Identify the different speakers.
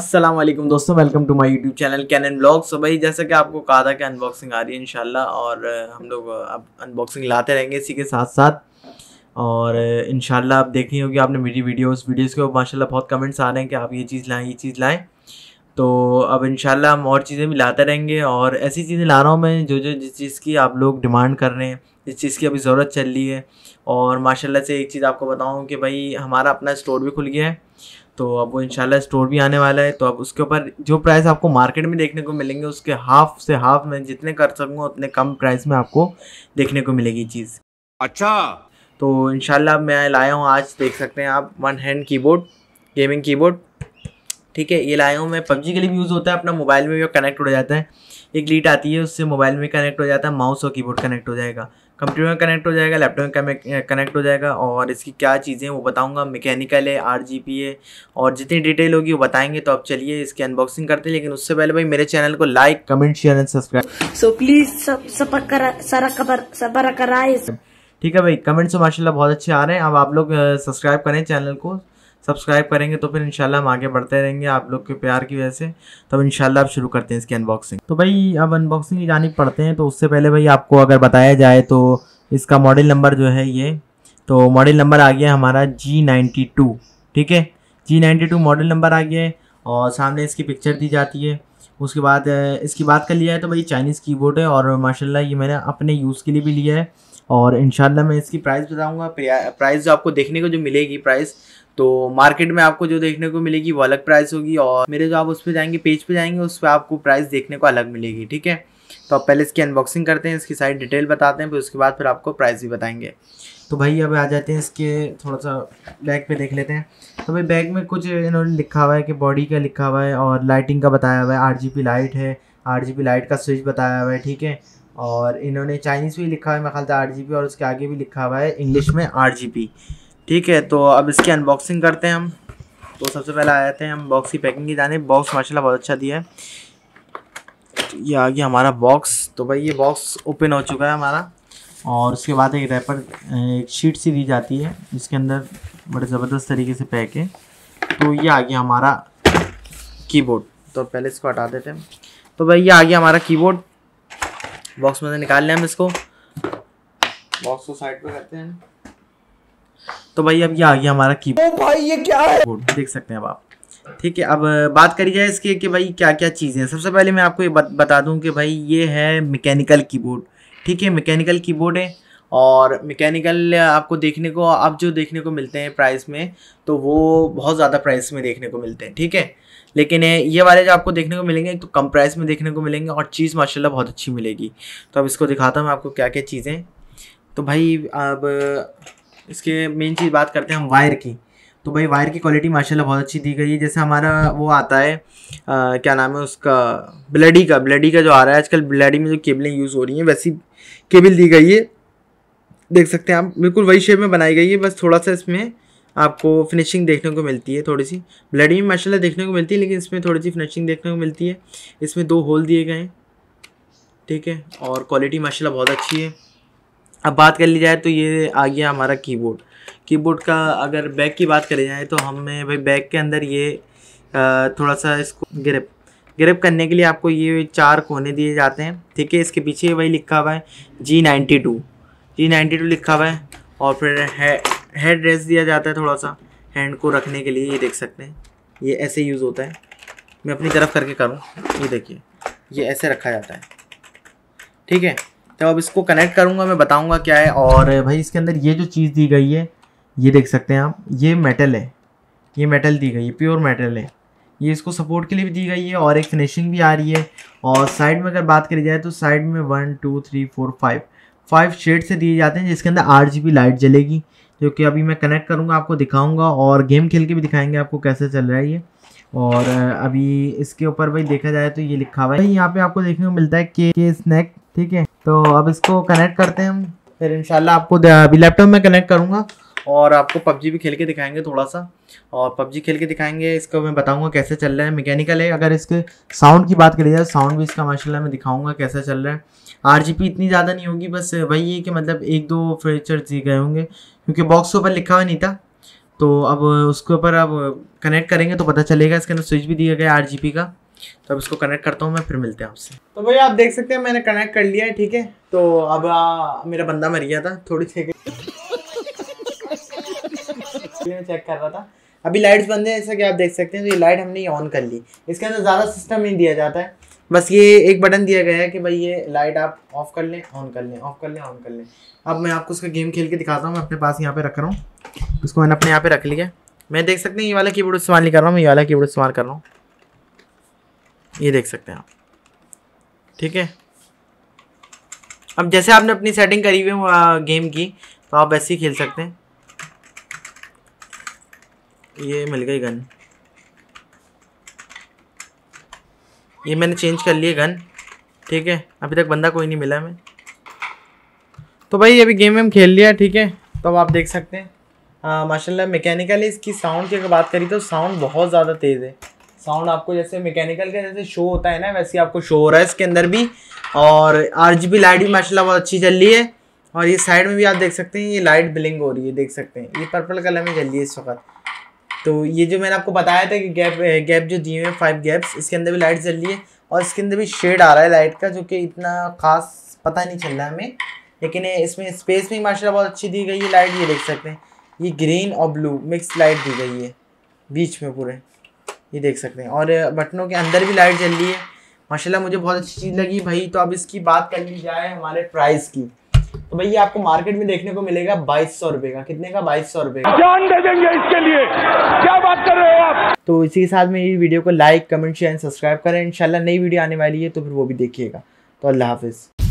Speaker 1: वालेकुम दोस्तों welcome to my YouTube channel Canon blog so भाई, जैसा कि आपको कहा था कि अनबॉक्सिंग आ रही है इंशाल्लाह, और हम लोग अब अनबॉक्सिंग लाते रहेंगे इसी के साथ साथ और इंशाल्लाह आप देखी होगी आपने मेरी वीडियोस वीडियोस के माशाल्लाह बहुत कमेंट्स आ रहे हैं कि आप ये चीज़ लाएँ, ये चीज़ लाएँ। तो अब इंशाल्लाह हम और चीज़ें भी लाते रहेंगे, और ऐसी चीज़ें ला रहा हूँ मैं जो जो जिस चीज़ की आप लोग डिमांड कर रहे हैं, जिस चीज़ की अभी ज़रूरत चल रही है। और माशाल्लाह से एक चीज़ आपको बताऊँ कि भाई, हमारा अपना स्टोर भी खुल गया है। तो अब वो इंशाल्लाह स्टोर भी आने वाला है तो अब उसके ऊपर जो प्राइस आपको मार्केट में देखने को मिलेंगे उसके हाफ़ से हाफ़ मैं जितने कर सकूँगा उतने कम प्राइस में आपको देखने को मिलेगी चीज़।
Speaker 2: अच्छा।
Speaker 1: तो इंशाल्लाह मैं लाया हूँ आज देख सकते हैं आप one hand keyboard gaming keyboard ठीक है ये लाया हूँ मैं पबजी के लिए भी यूज़ होता है अपना मोबाइल में भी कनेक्ट हो जाता है। एक लीड आती है उससे मोबाइल में कनेक्ट हो जाता है माउस और कीबोर्ड कनेक्ट हो जाएगा। कंप्यूटर में कनेक्ट हो जाएगा लैपटॉप में कनेक्ट हो जाएगा और इसकी क्या चीज़ें हैं वो बताऊँगा। मैकेनिकल है आरजीपी है और जितनी डिटेल होगी वो बताएँगे। तो आप चलिए इसकी अनबॉक्सिंग करते हैं लेकिन उससे पहले भाई मेरे चैनल को like comment share and subscribe
Speaker 3: so please सबर कराए
Speaker 1: ठीक है भाई कमेंट्स तो माशाल्लाह बहुत अच्छे आ रहे हैं। अब आप लोग सब्सक्राइब करें चैनल को। सब्सक्राइब करेंगे तो फिर इंशाल्लाह हम आगे बढ़ते रहेंगे आप लोग के प्यार की वजह से। तब इंशाल्लाह आप शुरू करते हैं इसकी अनबॉक्सिंग तो भाई, अब अनबॉक्सिंग की जानी पढ़ते हैं तो उससे पहले भाई आपको अगर बताया जाए तो इसका मॉडल नंबर जो है ये। तो मॉडल नंबर आ गया हमारा जी नाइन्टी टू ठीक है? G ninety two model number आ गया है और सामने इसकी पिक्चर दी जाती है। उसके बाद, इसकी बात कर लिया है तो भाई चाइनीज़ कीबोर्ड है और माशाल्लाह ये मैंने अपने यूज़ के लिए भी लिया है। और इंशाल्लाह मैं इसकी प्राइस बताऊँगा। प्राइस जो आपको देखने को जो मिलेगी प्राइस तो मार्केट में आपको जो देखने को मिलेगी वो अलग प्राइस होगी और मेरे जो आप उस पर जाएँगे पेज पे जाएँगे, उस पर आपको प्राइस देखने को अलग मिलेगी, ठीक है? तो आप पहले इसकी अनबॉक्सिंग करते हैं, इसकी सारी डिटेल बताते हैं, फिर उसके बाद फिर आपको प्राइस भी बताएँगे। तो भाई अब आ जाते हैं इसके थोड़ा सा बैग पे देख लेते हैं। तो भाई बैग में कुछ इन्होंने लिखा हुआ है कि बॉडी का लिखा हुआ है और लाइटिंग का बताया हुआ है आर लाइट है आर लाइट का स्विच बताया हुआ है, ठीक है? और इन्होंने चाइनीज़ भी लिखा है मैं ख्याल आठ और उसके आगे भी लिखा हुआ है, इंग्लिश में आठ ठीक है तो अब इसकी अनबॉक्सिंग करते हैं हम। तो सबसे पहले आ जाते हैं हम बॉक्स की पैकिंग की जाने। बॉक्स माशाल्लाह बहुत अच्छा दिया है। ये आ गया हमारा बॉक्स तो भाई ये बॉक्स ओपन हो चुका है हमारा। और उसके बाद एक रैपर एक शीट सी दी जाती है, जिसके अंदर बड़े ज़बरदस्त तरीके से पैक है। तो ये आ गया हमारा कीबोर्ड तो पहले इसको हटा देते हैं। तो भाई ये आ गया हमारा कीबोर्ड बॉक्स में से निकाल लें हम इसको। बॉक्स को साइड पे करते हैं। तो भाई अब ये आ गया हमारा कीबोर्ड
Speaker 2: भाई ये क्या है?
Speaker 1: बोर्ड देख सकते हैं अब आप। ठीक है अब बात करी जाए इसकी कि भाई क्या क्या चीज़ें हैं। सबसे पहले मैं आपको ये बत, बता दूँ कि भाई ये है मैकेनिकल कीबोर्ड ठीक है मैकेनिकल कीबोर्ड है। और मैकेनिकल आपको देखने को अब जो देखने को मिलते हैं प्राइस में तो वो बहुत ज़्यादा प्राइस में देखने को मिलते हैं ठीक है? लेकिन ये वाले जो आपको देखने को मिलेंगे तो कम प्राइस में देखने को मिलेंगे और चीज़ माशाल्लाह बहुत अच्छी मिलेगी। तो अब इसको दिखाता हूँ आपको क्या क्या चीज़ें। तो भाई अब इसके मेन चीज़ बात करते हैं हम वायर की। तो भाई वायर की क्वालिटी माशाल्लाह बहुत अच्छी दी गई है। जैसे हमारा वो आता है आ, क्या नाम है उसका ब्लडी का ब्लडी का जो आ रहा है आजकल ब्लडी में जो केबलें यूज़ हो रही हैं वैसी केबल दी गई है। देख सकते हैं आप, बिल्कुल वही शेप में बनाई गई है, बस थोड़ा सा इसमें आपको फिनिशिंग देखने को मिलती है, थोड़ी सी। ब्लडी में माशाल्लाह देखने को मिलती है, लेकिन इसमें थोड़ी सी फिनिशिंग देखने को मिलती है। इसमें दो होल दिए गए हैं, ठीक है? और क्वालिटी माशाल्लाह बहुत अच्छी है। अब बात कर ली जाए तो ये आ गया हमारा कीबोर्ड कीबोर्ड का अगर बैग की बात करी जाए तो हमें भाई बैग के अंदर ये थोड़ा सा इसको ग्रिप ग्रिप करने के लिए आपको ये चार कोने दिए जाते हैं, ठीक है? इसके पीछे वही लिखा हुआ है G ninety two. G ninety two लिखा हुआ है और फिर हेड रेस्ट दिया जाता है थोड़ा सा हैंड को रखने के लिए, ये देख सकते हैं। ये ऐसे यूज़ होता है। मैं अपनी तरफ़ करके करूँ। ये देखिए, ये ऐसे रखा जाता है। ठीक है? तो अब इसको कनेक्ट करूँगा, मैं बताऊँगा क्या है। और भाई, इसके अंदर ये जो चीज़ दी गई है, ये देख सकते हैं आप, ये मेटल है। ये मेटल दी गई है प्योर मेटल है। ये इसको सपोर्ट के लिए भी दी गई है और एक फिनिशिंग भी आ रही है। और साइड में अगर बात करी जाए तो साइड में one two three four five five shade से दिए जाते हैं, जिसके अंदर आठ जी लाइट जलेगी, जो कि अभी मैं कनेक्ट करूँगा, आपको दिखाऊँगा, और गेम खेल के भी दिखाएँगे आपको कैसे चल रहा है ये। और अभी इसके ऊपर भाई देखा जाए तो ये लिखा हुआ है। यहाँ पे आपको देखने को मिलता है के के स्नैक ठीक है? तो अब इसको कनेक्ट करते हैं हम। फिर इंशाल्लाह आपको अभी लैपटॉप में कनेक्ट करूँगा। और आपको पबजी भी खेल के दिखाएँगे थोड़ा सा और पबजी खेल के दिखाएँगे इसको मैं बताऊँगा कैसे चल रहा है मैकेनिकल है। अगर इसके साउंड की बात करी जाए साउंड भी इसका माशाल्लाह मैं दिखाऊँगा कैसा चल रहा है। आर इतनी ज़्यादा नहीं होगी बस वही है कि मतलब एक दो फीचर्स दिए गए होंगे क्योंकि बॉक्स के ऊपर लिखा हुआ नहीं था। तो अब उसके ऊपर अब कनेक्ट करेंगे तो पता चलेगा इसके अंदर स्विच भी दिया गया आर का। तो अब इसको कनेक्ट करता हूँ मैं फिर मिलते हैं आपसे। तो भाई आप देख सकते हैं मैंने कनेक्ट कर लिया है ठीक है? तो अब आ, मेरा बंदा मर गया था थोड़ी सी चेक कर रहा था। अभी लाइट्स बंद है, जैसा कि आप देख सकते हैं तो ये लाइट हमने ऑन कर ली। इसके अंदर ज़्यादा सिस्टम नहीं दिया जाता है। बस ये एक बटन दिया गया है कि भाई ये लाइट आप ऑफ़ कर लें ऑन कर लें ऑफ़ कर लें ऑन कर लें। अब मैं आपको उसका गेम खेल के दिखाता हूँ, मैं अपने पास यहाँ पे रख रहा हूँ। उसको मैंने अपने यहाँ पे रख लिया मैं देख सकते हैं ये वाला कीबोर्ड इस्तेमाल नहीं कर रहा हूँ, मैं ये वाला कीबोर्ड इस्तेमाल कर रहा हूँ। ये देख सकते हैं आप। ठीक है? अब जैसे आपने अपनी सेटिंग करी हुई गेम की तो आप वैसे ही खेल सकते हैं। ये मिल गई गन। ये मैंने चेंज कर लिए गन, ठीक है? अभी तक बंदा कोई नहीं मिला हमें। तो भाई, अभी गेम वेम खेल लिया, ठीक है? तो अब आप देख सकते हैं। माशाल्लाह मैकेनिकल इसकी साउंड की अगर बात करी तो साउंड बहुत ज़्यादा तेज़ है। साउंड आपको जैसे मैकेनिकल का जैसे शो होता है ना, वैसे आपको शो हो रहा है इसके अंदर भी। और आर जी बी लाइट भी माशाल्लाह बहुत अच्छी चल रही है। और ये साइड में भी आप देख सकते हैं, ये लाइट ब्लिंग हो रही है, देख सकते हैं। ये पर्पल कलर में चल रही है इस वक्त। तो ये जो मैंने आपको बताया था कि गैप गैप जो दिए हुए फाइव गैप्स इसके अंदर भी लाइट चल रही है और इसके अंदर भी शेड आ रहा है लाइट का, जो कि इतना खास पता नहीं चल रहा हमें। लेकिन इसमें स्पेस में माशाल्लाह बहुत अच्छी दी गई है लाइट ये देख सकते हैं। ये ग्रीन और ब्लू मिक्स लाइट दी गई है, बीच में पूरे। ये देख सकते हैं। और बटनों के अंदर भी लाइट जल रही है। माशाल्लाह मुझे बहुत अच्छी चीज़ लगी भाई तो अब इसकी बात कर ली जाए हमारे प्राइस की। तो भाई ये आपको मार्केट में देखने को मिलेगा बाईस सौ रुपए का। कितने का? बाईस सौ रुपए
Speaker 2: जान दे देंगे इसके लिए। क्या बात कर रहे हो आप?
Speaker 1: तो इसी के साथ में ये वीडियो को like comment share and subscribe करें। इंशाल्लाह नई वीडियो आने वाली है तो फिर वो भी देखिएगा। तो अल्लाह हाफिज़।